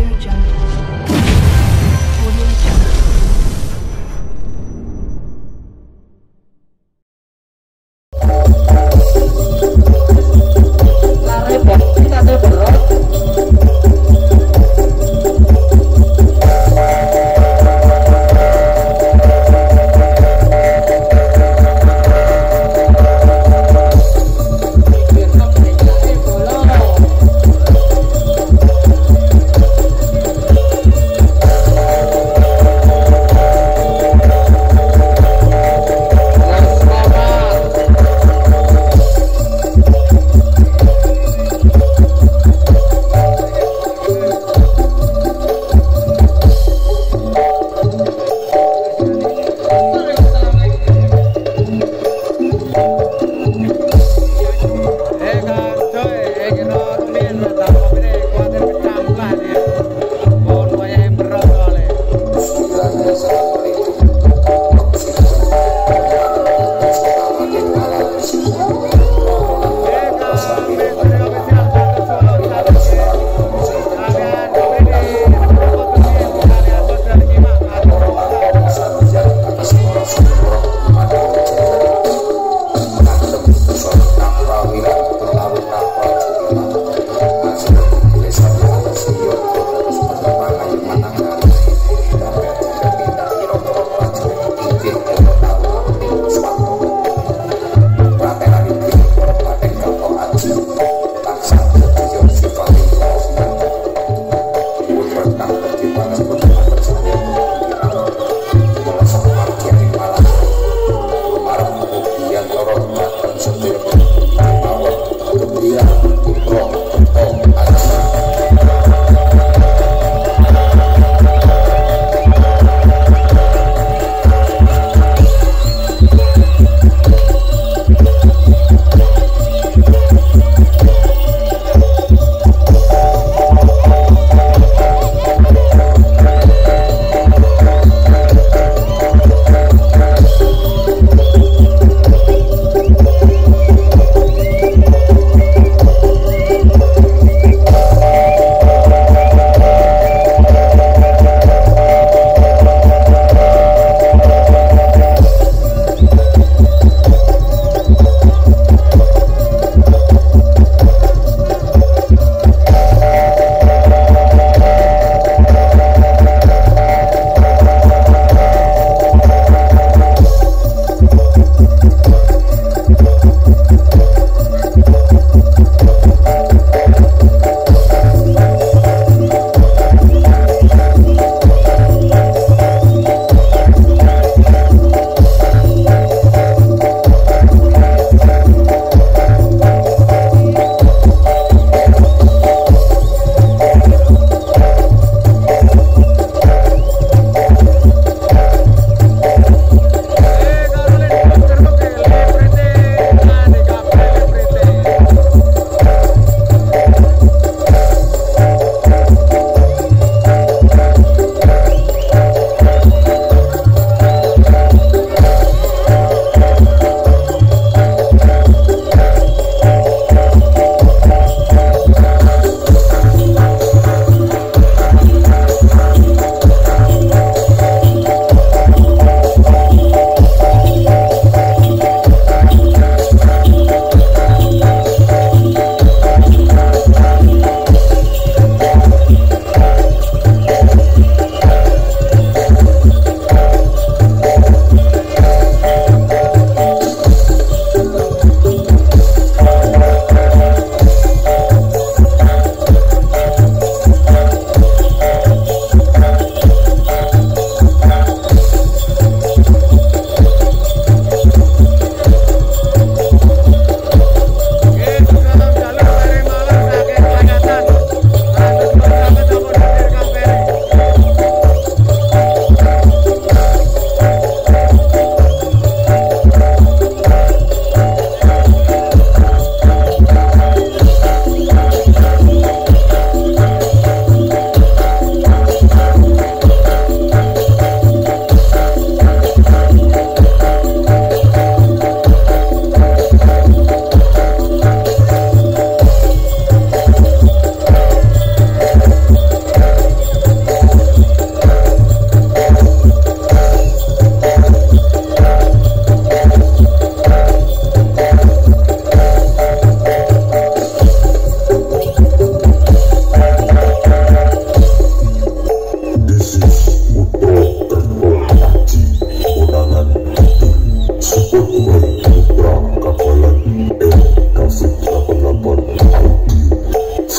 Audio Jungle.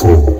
for.